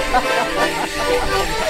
Ha ha ha ha ha!